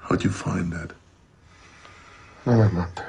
How'd you find that? Buonanotte.